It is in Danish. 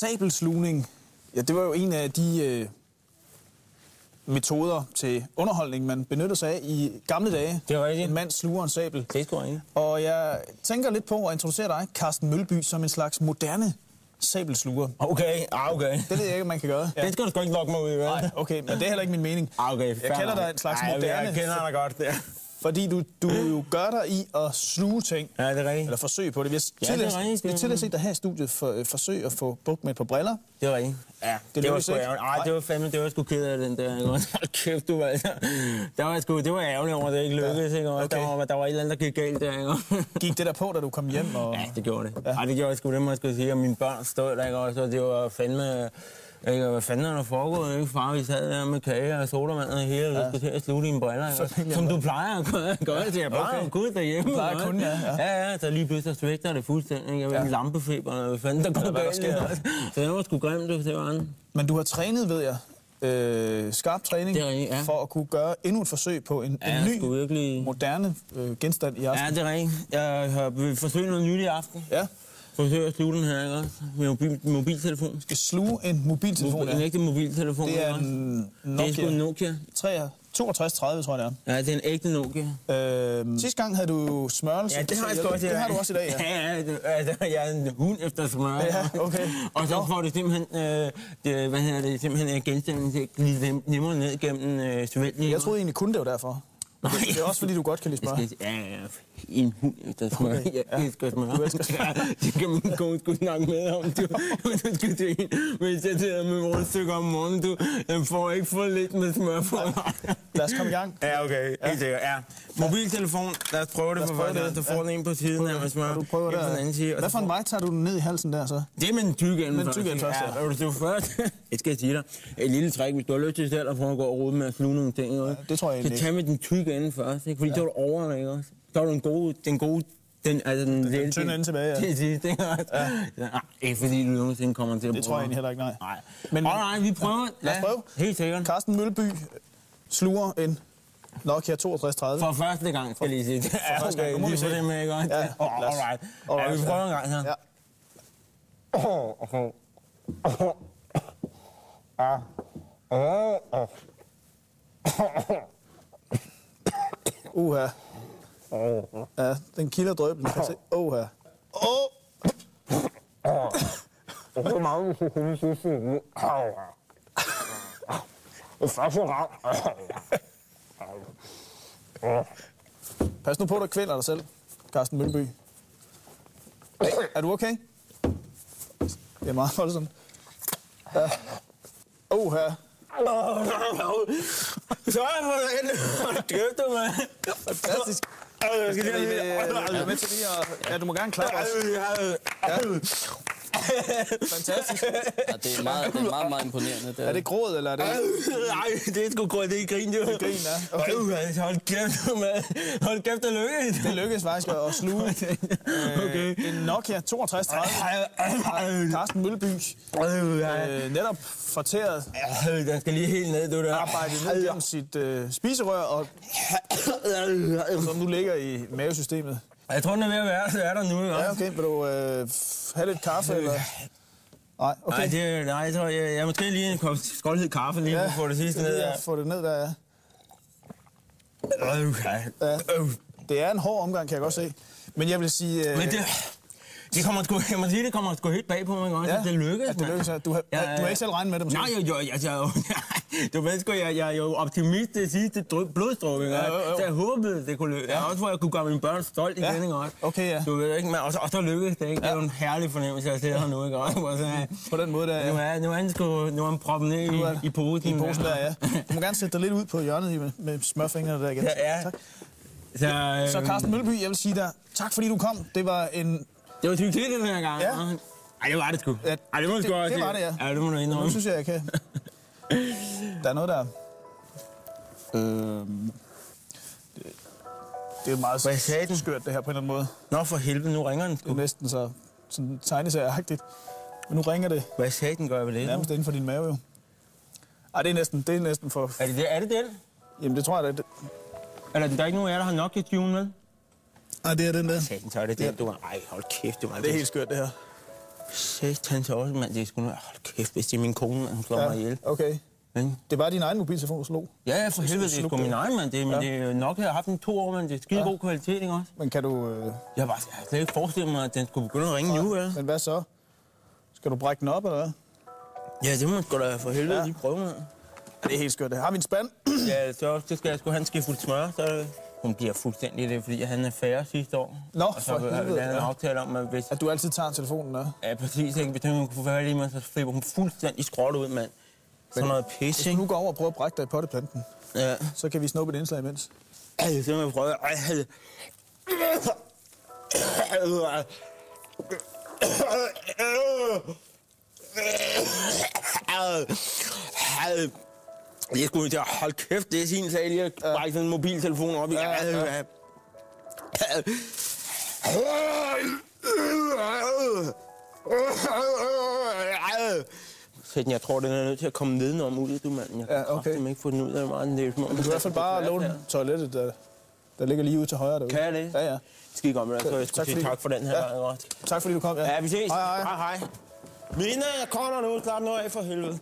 sabelslugning, ja, det var jo en af de øh, metoder til underholdning, man benyttede sig af i gamle dage. Det er rigtigt. En mand sluger en sabel. Det er rigtigt. Og jeg tænker lidt på at introducere dig, Carsten Mølby, som en slags moderne sabelsluger. Okay, ah, okay. Det ved jeg ikke, man kan gøre. Ja. Det skal du sgu ikke lokke mig ud i, vel? Nej, okay, men det er heller ikke min mening. Ah, okay, jeg kalder dig en slags Ej, moderne, Jeg kender dig godt, der. Fordi du, du jo gør dig i at sluge ting. Ja, det er rigtigt. Eller forsøg på det. Vi har Ja, det er rigtigt, vi er- har tidligere set dig her i studiet for, øh, forsøg at få bukt med par briller. Det var rigtigt. Ja, det, det var sgu ikke. ærgerligt. Ej, Nej. det var fandme, det var sgu ked af den der. ikke? Hold kæft, du altså. Der var sgu, det var ærgerligt over, at det ikke lykkedes, ikke? også? okay. Der, var, der var et eller andet, der gik galt der, ikke? Gik det der på, da du kom hjem? Og... Ja, det gjorde det. Ja. Ej, det gjorde jeg sgu, det må jeg skulle sige. Og mine børn stod der, ikke også? Og det var fandme... Ikke, og hvad fanden er der foregået, ikke? Far, vi sad der med kage og sodavand og det hele, og du skulle til at slutte dine briller, ikke? Som du plejer at gøre, gøre til jeg plejer Okay. kunne derhjemme. plejer ikke? kun, ja, ja. Ja, ja, så lige pludselig svigter det fuldstændig. Jeg ved Ja. lampefeber, eller hvad fanden der går galt. Så det var sgu grimt, det var han. Men du har trænet, ved jeg, øh, skarp træning, Det rigtigt, ja. for at kunne gøre endnu et forsøg på en, Ja, en ny, virkelig... moderne øh, genstand i aften. Ja, det er rigtigt. Jeg har forsøgt noget nyt i aften. Ja. Forsøger at slutte den her, ikke også? Med mobil, mobiltelefon. Skal sluge en mobiltelefon. En Ja. ægte mobiltelefon. Det er en Det er en Nokia Nokia. 3 6230, tror jeg det Ja, det er en ægte Nokia. er. Øh, sidste gang havde du smørelse. Ja, det har jeg i Det har du også i dag, ja. Ja, ja, det, altså, jeg er en hund efter smør. Ja, okay. Og så får det simpelthen, øh, det, hvad hedder det, simpelthen øh, genstanden til at glide nem- nemmere ned gennem øh, svælgen. Jeg troede egentlig kun det var derfor. Nej. Det er også fordi, du godt kan lide smør. Skal, ja, ja, en hund efter smør. Okay, jeg ja. elsker smør. Du elsker smør. Ja, det kan min kone sgu snakke med om. Du, du skal til en, hvis jeg sidder med rundstykker om morgenen, du, jeg får ikke for lidt med smør på. Lad os komme i gang. Ja, okay. Helt sikkert, ja. Mobiltelefon, lad os prøve det os på prøve første. det. Du får Ja. den ene på siden her med smør. Du prøver en der. og Hvad for en vej tager du den ned i halsen der så? Det er med den tykke ende Med den tykke ende først, ja. ja. Og du først, jeg skal sige dig, et lille træk, hvis du har lyst til selv at prøve at gå og rode med at sluge nogle ting. Ja, det tror jeg Så tag med den tykke ende først, ikke? Fordi så er du over, ikke også? Så er du den gode, den gode, den, altså den, den, den tynde ende tilbage, ja. Det sidste, ikke også? Ja. Nej, ikke fordi du nogensinde kommer til at Det tror jeg egentlig heller ikke, nej. Nej. Men- Men, Alright, vi prøver. Lad os prøve. Helt sikkert. Carsten Mølby sluger en Nokia 6230. For første gang, skal jeg lige sige. Det er første gang. Nu må vi se. det med, ikke også? Ja, Ja, oh, lad os- alright. alright, Ja, vi prøver en gang her. Ja. Uha. Ja, den kilder drøben. Kan se. Uha. Åh! Så mange så kunne vi sige sådan. Det første gang. Pas nu på, at du kvæler dig selv, Carsten Mølby. Er du okay? Det er meget voldsomt. Ja. Uha. Så er jeg kæft, du, mand. Fantastisk. Jeg skal lige... er du med til lige at... Ja, du må gerne klappe også. Fantastisk. Ja, det er meget, det er meget, meget imponerende. Det Er det gråd, eller er det... Nej, det er sgu gået, det er grin, jo. Det grin, ja. Okay. Okay. Hold kæft, mand. Hold kæft, det lykkedes. Det lykkedes faktisk at sluge Okay. øh, en Nokia 6230. Carsten Mølby. Øh, netop forteret Øh, Den skal lige helt ned, du der. arbejdet ned gennem sit øh, spiserør, og som nu ligger i mavesystemet. Jeg tror, den er ved at være, så er der nu, ikke? Ja, okay. Vil du øh, have lidt kaffe, eller? Nej, okay. Nej, det, nej, jeg tror, jeg, jeg måske lige en kop skoldhed kaffe lige ja, for det sidste ned. Ja, få det ned der, ja. Øh, ja. ja. Øh. Det er en hård omgang, kan jeg godt se. Men jeg vil sige... Øh, Men det, det kommer sgu, jeg må sige, det kommer sgu helt bag på mig, også, Ja, det lykkes. at det ja. Du har- du har ikke selv regnet med det, måske? Nej, jo, jo, altså, jo, du ved sgu, jeg, jeg er jo optimist det sidste dry- blodstruk, ikke? Ja, jo, jo. Så jeg håbede, det kunne lykkes. Ja. Også hvor jeg kunne gøre mine børn stolt Ja, igen, ikke? også? okay, ja. Du ved ikke, men, og, så, og så lykkedes det, ikke? Det er jo en herlig fornemmelse, at jeg sidder her nu, ikke? Også, hvor så, På den måde der, ja. nu er, nu er han sgu, nu er han proppet ned Nu i, i posen. I posen der, ja. Du må gerne sætte dig lidt ud på hjørnet med, med smørfingrene der igen. Ja, ja. Tak. Så, øh, Så Carsten Mølby, jeg vil sige dig, tak fordi du kom. Det var en... Det var succes den her gang. Ja. Ej, det var det sgu. Ja, Ej, det må du det- sgu også det var det, ja. Ja, det må du Nu indrømme. synes jeg, jeg kan. Der er noget der... Øhm, det, det er meget Hvad sagde den? skørt, det her på en eller anden måde. Nå, for helvede, nu ringer den Det er næsten så sådan tegneserieagtigt. Men nu ringer det Hvad sagde den, gør jeg ved det? nærmest inden for din mave, jo. Ej, det er næsten, det er næsten for... Er det, det, er det den? Jamen, det tror jeg, det Eller der er ikke nogen af jer, der har Nokia Tune med? Ej, det er den der. Den, så er det den, du var. Ej, hold kæft, du var. Det er helt skørt, det her. Satans også, mand. Det er sgu... Hold kæft, hvis det er min kone, man slår mig ihjel. okay. Ikke? Det var din egen mobiltelefon, du slog. Ja, ja, for helvede, det er sgu min egen, mand. Det, er- men Ja. det er nok, jeg har haft den to år, men det er skide god kvalitet, ikke også? Men kan du... Øh, Jeg bare jeg slet ikke forestillet mig, at den skulle begynde at ringe nu, eller? men hvad så? Skal du brække den op, eller hvad? Ja, det må sgu da for helvede Ja. lige prøve, mand. Ja, det er helt skørt. Har vi en spand? Ja, så, så skal jeg sgu have en skifte smør, så hun bliver fuldstændig det, fordi han er færre sidste år. Nå, og så for har vi helvede, en aftale om, at hvis... At du altid tager telefonen, ja. Ja, præcis, ikke? Hvis hun kunne fat i mig, så flipper hun fuldstændig skråt ud, mand. Sådan noget pis, Hvis du nu går over og prøver at brække dig i potteplanten, Ja. så kan vi snuppe et indslag imens. Ej, jeg simpelthen prøve. Ej, ej. Jeg skulle til at holde kæft, det er sin sag lige at brække sådan en mobiltelefon op i. Ja, ja. Sætten, jeg tror, den er nødt til at komme nedenom ud, du mand. Jeg kan Ja, okay. ikke få den ud af mig. Det er som om, Du kan i hvert fald bare låne toilettet, der, der ligger lige ude til højre derude. Kan jeg det? Ja, ja. Skide godt med det, så jeg skulle Tak sige fordi- tak for den her Ja. godt. Tak fordi du kom. Ja, vi ses. Hej, hej. hej. hej. Mine, jeg kommer nu. Slap nu af for helvede.